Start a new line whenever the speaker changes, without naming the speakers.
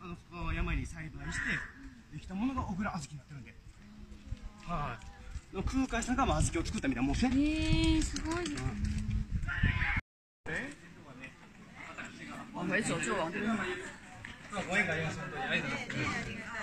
あの山に栽培してできたものが小倉小豆になってるんで。はい。空海さんがまあ小豆を作ったみたいなもんですね。
えー、すごいですね。往回走就往这边。
ご縁があります本当に